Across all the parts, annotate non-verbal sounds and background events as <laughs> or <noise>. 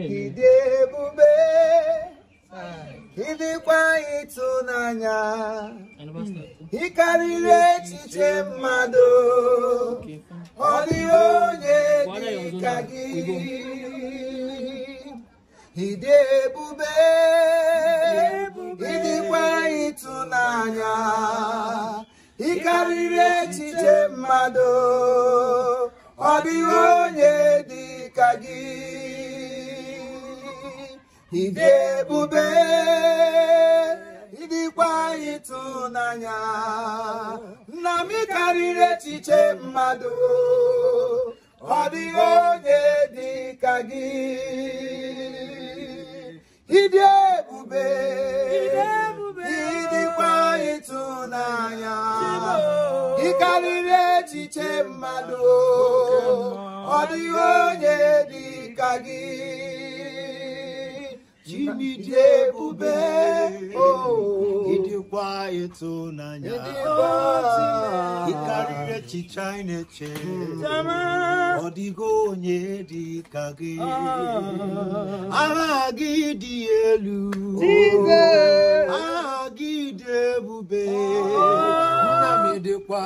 Ịdị ebube ịdịkwa ịtụnanya ịkarịrị echiche mmadụ ọ dịghị onye dị ka gị ịdị ebube ịdịkwa ịtụnanya ịkarịrị echiche mmadụ ọ dịghị onye dị ka gị ịdị ebube ịdịkwa ịtụnanya nna m karịrị echiche mmadụ ọ dịghị onye dị ka gị ịdị ebube ịdịkwa ịtụnanya ịkarịrị echiche mmadụ ọ dịghị onye dị ka gị Chimide ube ịdịkwa oh. ịtụnanya ịkarịrị oh. echiche anyị na-eche hmm. ọ dịgo onye dị ka gị oh. aha gị dị elu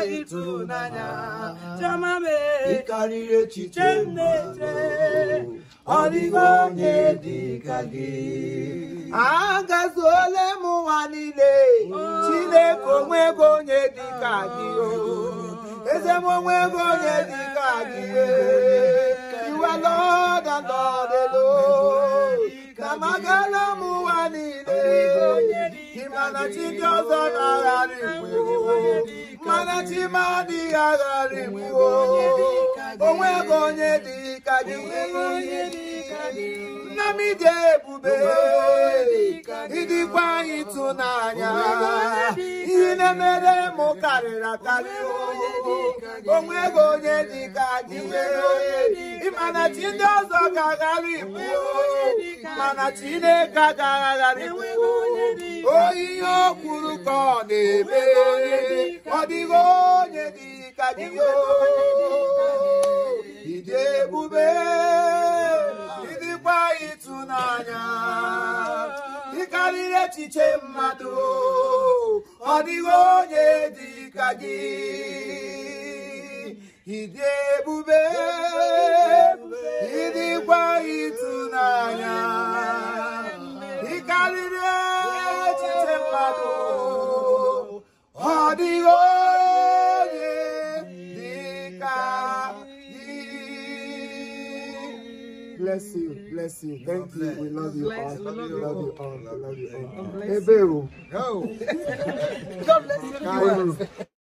ịtụnanya chamame ịkarịrị echiche mmadụ ọ dịghị onye dị ka gị agazuola m ụwa niile chineke onwego onye dị ka gị eze m onwego onye dị ka gị iwe lọda lọdelo na m ụwa niile ịmana chi ndị ọzọ na-agharị mana chima adịghị agharị mgbuo onwe ebe onye dị ka gị nna m ije ebube ịdịkwa ịtụnanya ihe na-emere m karịrị akarị onwe ego onye dị ka gị ịmana chi ndị ọzọ ga aghara mgbuo mana chineke agaghị agharị mgbuo o ihe o kwuru ka ọ na ebe dịghọ onye dị ka gị ịdị ebube ịdịkwa ịtụnanya ịkarịrị echiche mmadụ ọ dịghị onye dị ka gị ịdị ebube ịdịkwa ịtụnanya ịkarịrị echiche mmadụ ọ dịghị bless you. Bless you. Thank you. We love you all. We love you all. We love you all. Hey, Ebe o. <laughs> God bless you.